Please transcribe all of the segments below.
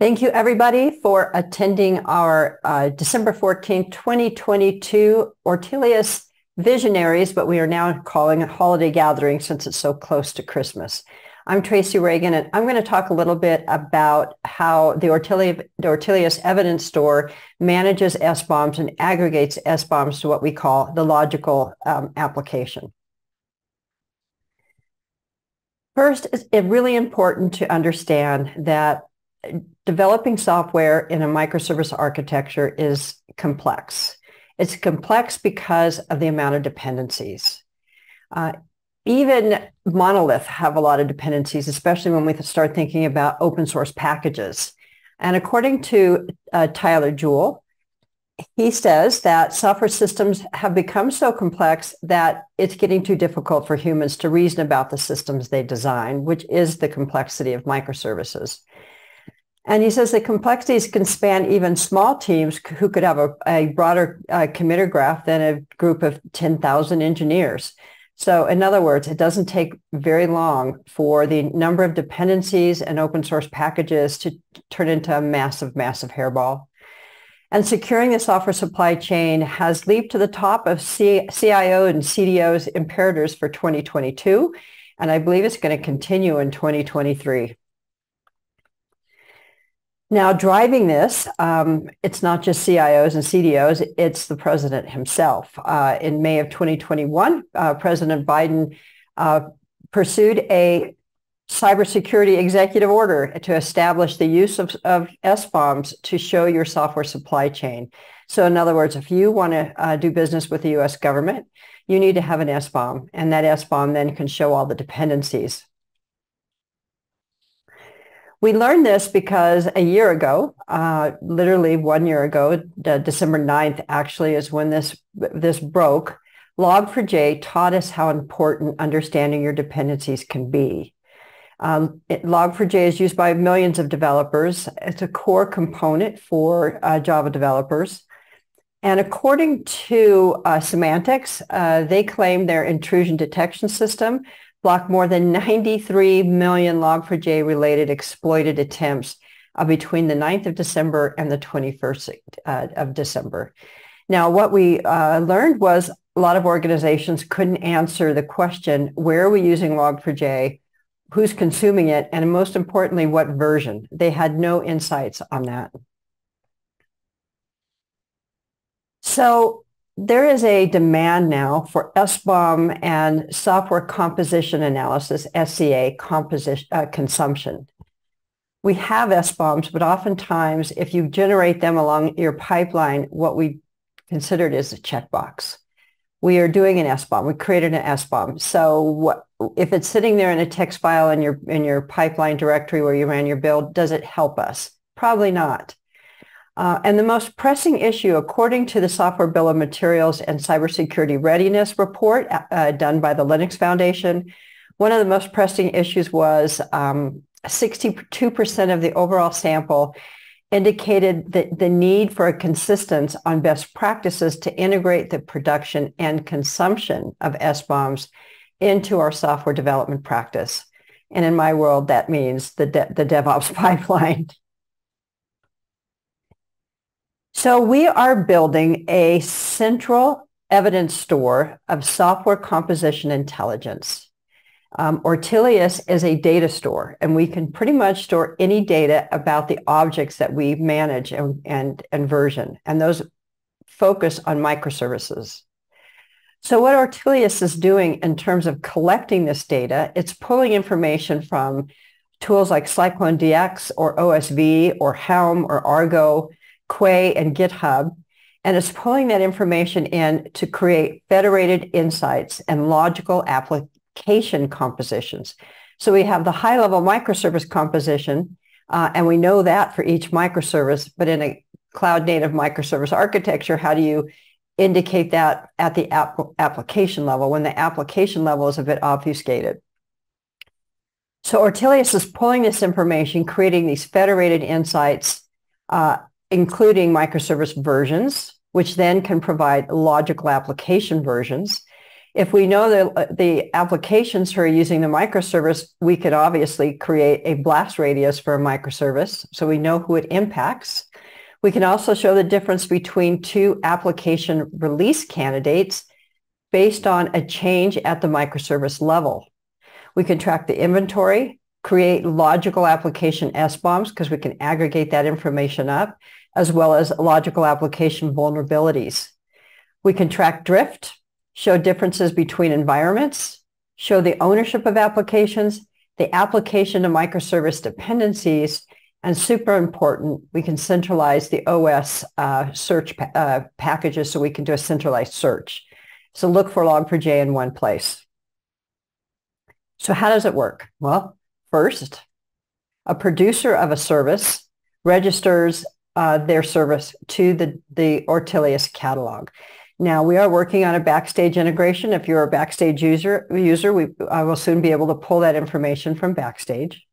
Thank you, everybody, for attending our uh, December 14, 2022 Ortelius Visionaries, but we are now calling it Holiday Gathering since it's so close to Christmas. I'm Tracy Regan, and I'm going to talk a little bit about how the Ortelius, Evidence Store manages SBOMs and aggregates SBOMs to what we call the logical um, application. First, it's really important to understand that developing software in a microservice architecture is complex. It's complex because of the amount of dependencies. Uh, even monolith have a lot of dependencies, especially when we start thinking about open source packages. And according to uh, Tyler Jewell, he says that software systems have become so complex that it's getting too difficult for humans to reason about the systems they design, which is the complexity of microservices. And he says the complexities can span even small teams who could have a, a broader uh, committer graph than a group of 10,000 engineers. So in other words, it doesn't take very long for the number of dependencies and open source packages to turn into a massive, massive hairball. And securing the software supply chain has leaped to the top of CIO and CDO's imperatives for 2022. And I believe it's going to continue in 2023. Now, driving this, um, it's not just CIOs and CDOs, it's the president himself. Uh, in May of 2021, uh, President Biden uh, pursued a cybersecurity executive order to establish the use of, of SBOMs to show your software supply chain. So in other words, if you want to uh, do business with the US government, you need to have an SBOM, and that SBOM then can show all the dependencies. We learned this because a year ago, uh, literally one year ago, December 9th actually is when this, this broke. Log4j taught us how important understanding your dependencies can be. Um, Log4j is used by millions of developers. It's a core component for uh, Java developers. And according to uh, Symantec, uh, they claim their intrusion detection system blocked more than 93 million Log4j related exploited attempts uh, between the 9th of December and the 21st uh, of December. Now, what we uh, learned was a lot of organizations couldn't answer the question, where are we using Log4j? Who's consuming it? And most importantly, what version? They had no insights on that. So there is a demand now for SBOM and software composition analysis, SCA, composition, uh, consumption. We have SBOMs, but oftentimes if you generate them along your pipeline, what we considered is a checkbox. We are doing an SBOM. We created an SBOM. So what, if it's sitting there in a text file in your, in your pipeline directory where you ran your build, does it help us? Probably not. Uh, and the most pressing issue, according to the Software Bill of Materials and Cybersecurity Readiness Report uh, uh done by the Linux Foundation, one of the most pressing issues was um, 62% of the overall sample indicated that the need for a consistency on best practices to integrate the production and consumption of SBOMs into our software development practice. And in my world, that means the, de- the DevOps pipeline. So we are building a central evidence store of software composition intelligence. Um, is a data store, and we can pretty much store any data about the objects that we manage and, and, and version, and those focus on microservices. So what Ortelius is doing in terms of collecting this data, it's pulling information from tools like CycloneDX or OSV or Helm or Argo Quay, and GitHub, and it's pulling that information in to create federated insights and logical application compositions. So we have the high-level microservice composition, uh, and we know that for each microservice, but in a cloud-native microservice architecture, how do you indicate that at the app- application level when the application level is a bit obfuscated? So Ortelius is pulling this information, creating these federated insights uh, including microservice versions, which then can provide logical application versions. If we know the, uh, the applications who are using the microservice, we could obviously create a blast radius for a microservice so we know who it impacts. We can also show the difference between two application release candidates based on a change at the microservice level. We can track the inventory, create logical application SBOMs because we can aggregate that information up, as well as logical application vulnerabilities. We can track drift, show differences between environments, show the ownership of applications, the application to microservice dependencies, and super important, we can centralize the OS uh, search pa- uh, packages so we can do a centralized search. So look for log4j in one place. So how does it work? Well, first, a producer of a service registers uh, their service to the, the Ortelius catalog. Now we are working on a Backstage integration. If you're a Backstage user, user we, I will soon be able to pull that information from Backstage.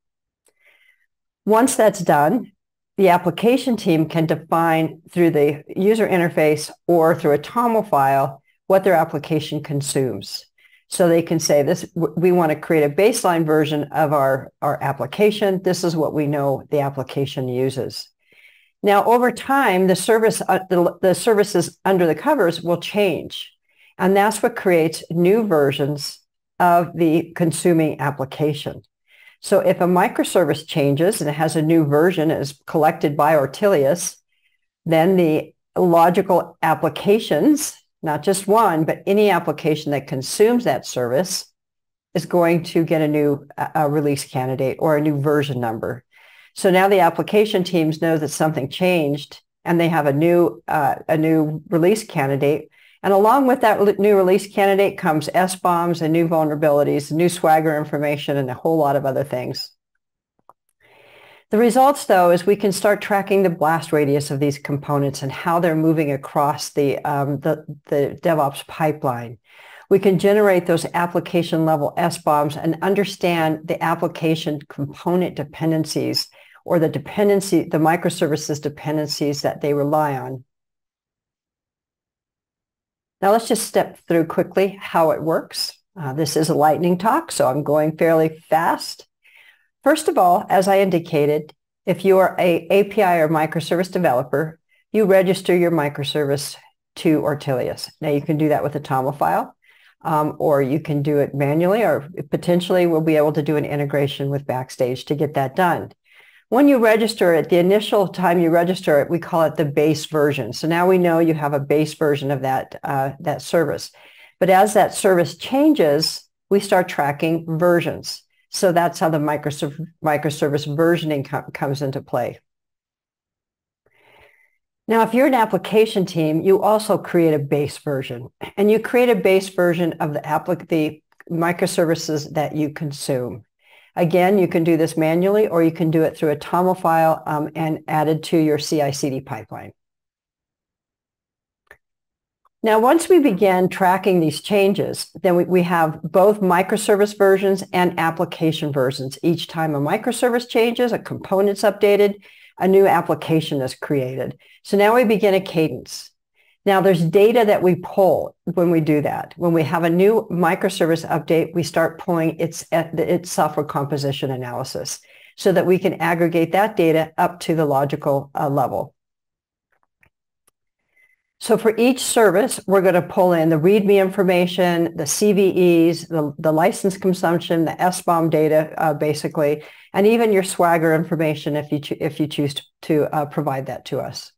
Once that's done, the application team can define through the user interface or through a TOML file what their application consumes. So they can say this, we want to create a baseline version of our, our application. This is what we know the application uses. Now, over time, the service, uh, the, the services under the covers will change. And that's what creates new versions of the consuming application. So if a microservice changes and it has a new version is collected by Ortelius, then the logical applications not just one, but any application that consumes that service is going to get a new release candidate or a new version number. So now the application teams know that something changed and they have a new uh, a new release candidate. And along with that new release candidate comes SBOMs and new vulnerabilities, new Swagger information, and a whole lot of other things. The results, though, is we can start tracking the blast radius of these components and how they're moving across the, um, the, the DevOps pipeline. We can generate those application level SBOMs and understand the application component dependencies or the dependency, the microservices dependencies that they rely on. Now let's just step through quickly how it works. Uh, this is a lightning talk, so I'm going fairly fast. First of all, as I indicated, if you are a API or microservice developer, you register your microservice to Ortelius. Now you can do that with a TOML file, um, or you can do it manually, or potentially we'll be able to do an integration with Backstage to get that done. When you register it, the initial time you register it, we call it the base version. So now we know you have a base version of that, uh, that service. But as that service changes, we start tracking versions. So that's how the microservice, microservice versioning com- comes into play. Now, if you're an application team, you also create a base version and you create a base version of the, the microservices that you consume. Again, you can do this manually or you can do it through a TOML file um, and added to your CI/CD pipeline. Now, once we begin tracking these changes, then we, we have both microservice versions and application versions. Each time a microservice changes, a component's updated, a new application is created. So now we begin a cadence. Now there's data that we pull when we do that. When we have a new microservice update, we start pulling its, its software composition analysis so that we can aggregate that data up to the logical uh, level. So for each service, we're going to pull in the README information, the CVEs, the, the license consumption, the SBOM data, uh, basically, and even your Swagger information if you, if you choose to, to uh, provide that to us.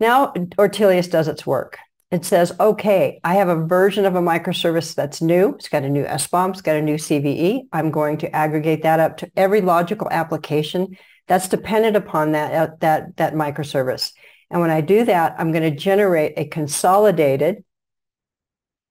Now Ortelius does its work. It says, okay, I have a version of a microservice that's new. It's got a new SBOM. It's got a new CVE. I'm going to aggregate that up to every logical application that's dependent upon that, uh, that, that microservice. And when I do that, I'm going to generate a consolidated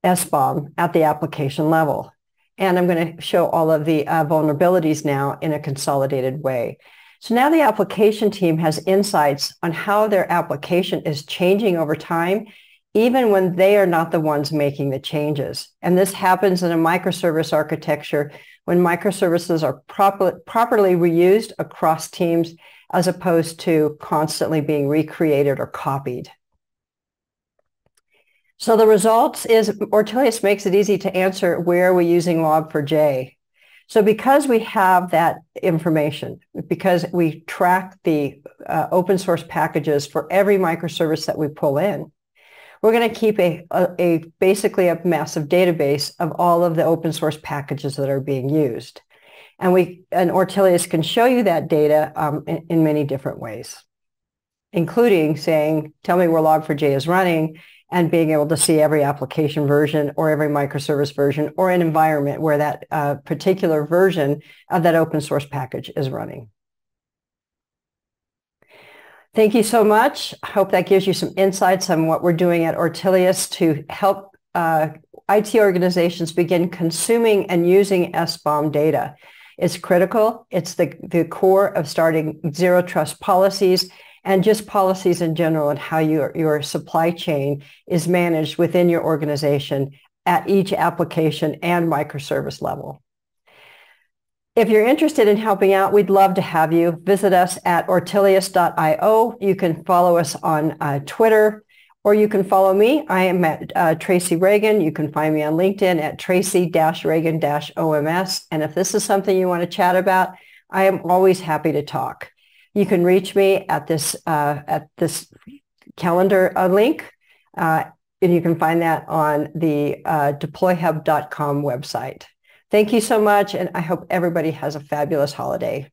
SBOM at the application level. And I'm going to show all of the uh, vulnerabilities now in a consolidated way. So now the application team has insights on how their application is changing over time, even when they are not the ones making the changes. And this happens in a microservice architecture when microservices are proper, properly reused across teams as opposed to constantly being recreated or copied. So the results is Ortelius makes it easy to answer where are we using log4j. So because we have that information, because we track the uh, open source packages for every microservice that we pull in, we're going to keep a, a, a, basically a massive database of all of the open source packages that are being used. And we and Ortelius can show you that data um, in, in many different ways, including saying, tell me where log4j is running and being able to see every application version or every microservice version or an environment where that uh, particular version of that open source package is running. Thank you so much. I hope that gives you some insights on what we're doing at Ortelius to help uh, IT organizations begin consuming and using SBOM data. It's critical. It's the, the core of starting zero trust policies and just policies in general and how your, your supply chain is managed within your organization at each application and microservice level. If you're interested in helping out, we'd love to have you. Visit us at ortelius.io. You can follow us on uh, Twitter or you can follow me. I am at uh, Tracy Regan. You can find me on LinkedIn at Tracy-Regan-OMS. And if this is something you want to chat about, I am always happy to talk. You can reach me at this uh, at this calendar uh, link, uh, and you can find that on the uh, deployhub.com website. Thank you so much, and I hope everybody has a fabulous holiday.